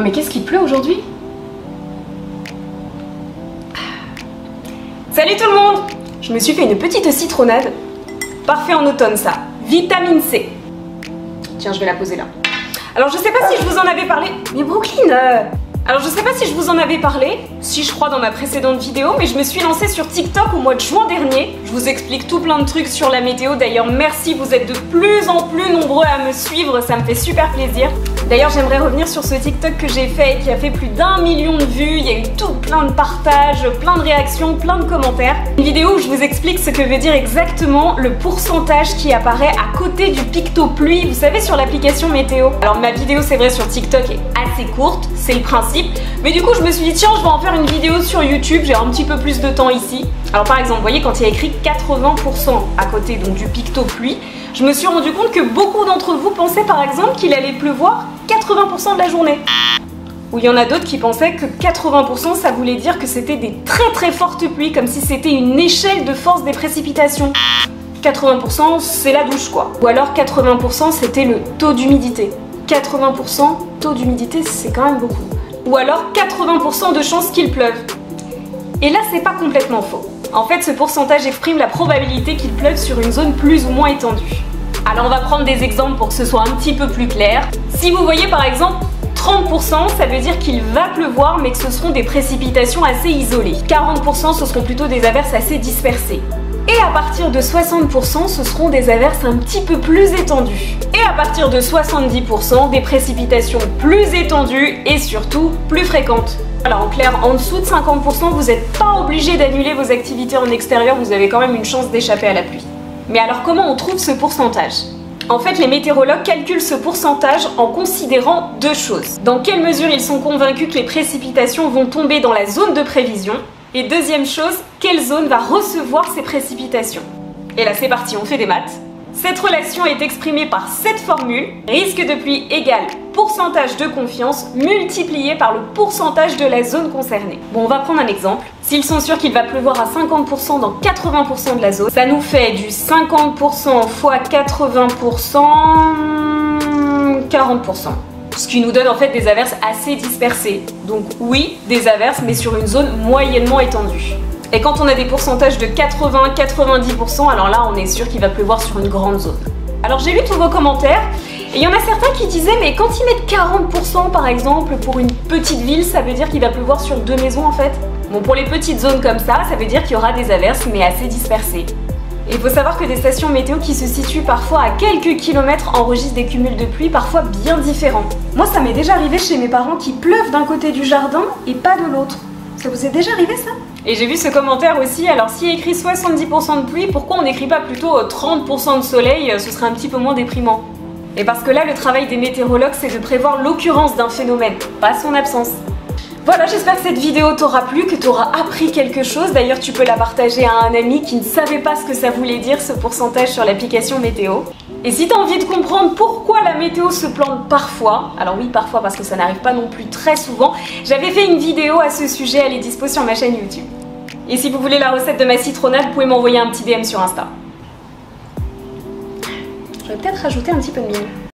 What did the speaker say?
mais qu'est-ce qu'il pleut aujourd'hui? Salut tout le monde Je me suis fait une petite citronnade. Parfait en automne ça. Vitamine C. Tiens, je vais la poser là. Alors je sais pas si je vous en avais parlé. Mais Brooklyn euh, alors je sais pas si je vous en avais parlé, si je crois dans ma précédente vidéo, mais je me suis lancée sur TikTok au mois de juin dernier. Je vous explique tout plein de trucs sur la météo, d'ailleurs merci, vous êtes de plus en plus nombreux à me suivre, ça me fait super plaisir. D'ailleurs j'aimerais revenir sur ce TikTok que j'ai fait et qui a fait plus d'un million de vues, il y a eu tout plein de partages, plein de réactions, plein de commentaires. Une vidéo où je vous explique ce que veut dire exactement le pourcentage qui apparaît à côté du picto pluie, vous savez sur l'application météo. Alors ma vidéo c'est vrai sur TikTok est assez courte, c'est le principe mais du coup, je me suis dit, tiens, je vais en faire une vidéo sur YouTube, j'ai un petit peu plus de temps ici. Alors par exemple, vous voyez, quand il y a écrit 80% à côté donc du picto pluie, je me suis rendu compte que beaucoup d'entre vous pensaient par exemple qu'il allait pleuvoir 80% de la journée. Ou il y en a d'autres qui pensaient que 80% ça voulait dire que c'était des très très fortes pluies, comme si c'était une échelle de force des précipitations. 80% c'est la douche quoi. Ou alors 80% c'était le taux d'humidité. 80% taux d'humidité c'est quand même beaucoup ou alors 80% de chances qu'il pleuve. Et là, c'est pas complètement faux. En fait, ce pourcentage exprime la probabilité qu'il pleuve sur une zone plus ou moins étendue. Alors, on va prendre des exemples pour que ce soit un petit peu plus clair. Si vous voyez par exemple 30%, ça veut dire qu'il va pleuvoir, mais que ce seront des précipitations assez isolées. 40%, ce seront plutôt des averses assez dispersées. Et à partir de 60%, ce seront des averses un petit peu plus étendues. Et à partir de 70%, des précipitations plus étendues et surtout plus fréquentes. Alors en clair, en dessous de 50%, vous n'êtes pas obligé d'annuler vos activités en extérieur, vous avez quand même une chance d'échapper à la pluie. Mais alors comment on trouve ce pourcentage? En fait, les météorologues calculent ce pourcentage en considérant deux choses. Dans quelle mesure ils sont convaincus que les précipitations vont tomber dans la zone de prévision? Et deuxième chose, quelle zone va recevoir ces précipitations? Et là c'est parti, on fait des maths. Cette relation est exprimée par cette formule, risque de pluie égale pourcentage de confiance multiplié par le pourcentage de la zone concernée. Bon, on va prendre un exemple. S'ils sont sûrs qu'il va pleuvoir à 50% dans 80% de la zone, ça nous fait du 50% fois 80%, 40% ce qui nous donne en fait des averses assez dispersées. Donc oui, des averses, mais sur une zone moyennement étendue. Et quand on a des pourcentages de 80-90%, alors là on est sûr qu'il va pleuvoir sur une grande zone. Alors j'ai lu tous vos commentaires, et il y en a certains qui disaient mais quand ils mettent 40% par exemple pour une petite ville, ça veut dire qu'il va pleuvoir sur deux maisons en fait? Bon pour les petites zones comme ça, ça veut dire qu'il y aura des averses mais assez dispersées. Il faut savoir que des stations météo qui se situent parfois à quelques kilomètres enregistrent des cumuls de pluie parfois bien différents. Moi, ça m'est déjà arrivé chez mes parents qui pleuvent d'un côté du jardin et pas de l'autre. Ça vous est déjà arrivé ça? Et j'ai vu ce commentaire aussi, alors s'il écrit 70% de pluie, pourquoi on n'écrit pas plutôt 30% de soleil Ce serait un petit peu moins déprimant. Et parce que là, le travail des météorologues, c'est de prévoir l'occurrence d'un phénomène, pas son absence. Voilà, j'espère que cette vidéo t'aura plu, que t'auras appris quelque chose. D'ailleurs, tu peux la partager à un ami qui ne savait pas ce que ça voulait dire, ce pourcentage sur l'application météo. Et si t'as envie de comprendre pourquoi la météo se plante parfois, alors oui parfois parce que ça n'arrive pas non plus très souvent, j'avais fait une vidéo à ce sujet, elle est dispo sur ma chaîne YouTube. Et si vous voulez la recette de ma citronnade, vous pouvez m'envoyer un petit DM sur Insta. Je vais peut-être rajouter un petit peu de miel.